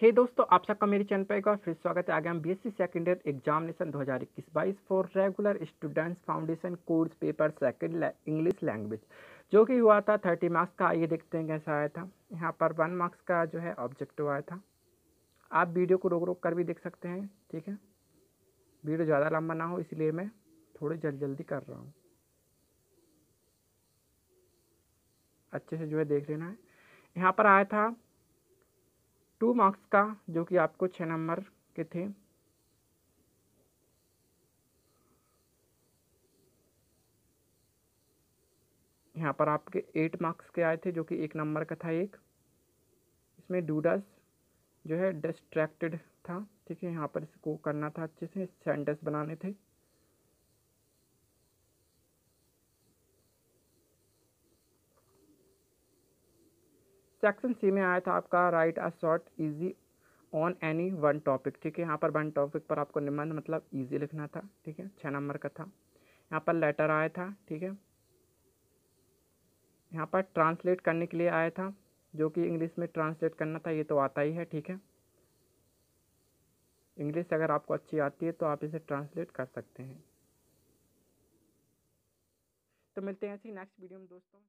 हे hey दोस्तों, आप सबका मेरे चैनल पर एक बार फिर स्वागत है। आगे हम B S C second year examination 2021-22 for regular students foundation course paper second English language जो कि हुआ था थर्टी मार्क्स का। आइए देखते हैं कैसा आया था। यहाँ पर वन मार्क्स का जो है ऑब्जेक्टिव आया था। आप वीडियो को रोक रोक कर भी देख सकते हैं, ठीक है? वीडियो ज़्यादा लंबा ना हो, इसलिए मैं थोड़ी जल्दी जल्दी कर रहा हूँ। अच्छे से जो है देख लेना है। यहाँ पर आया था टू मार्क्स का, जो कि आपको छः नंबर के थे। यहाँ पर आपके एट मार्क्स के आए थे, जो कि एक नंबर का था एक। इसमें डूडस जो है डिस्ट्रैक्टेड था, ठीक है, यहाँ पर इसको करना था अच्छे से सेंटेंस बनाने थे। सेक्शन सी में आया था आपका write a short, essay on any one topic, ठीक है? यहाँ पर वन टॉपिक पर आपको निबंध मतलब इजी लिखना था, ठीक है? छः नंबर का था। यहाँ पर लेटर आया था, ठीक है? यहाँ पर ट्रांसलेट करने के लिए आया था, जो कि इंग्लिश में ट्रांसलेट करना था, ये तो आता ही है, ठीक है? इंग्लिश अगर आपको अच्छी आती है तो आप इसे ट्रांसलेट कर सकते हैं। तो मिलते हैं ऐसी नेक्स्ट वीडियो में, दोस्तों।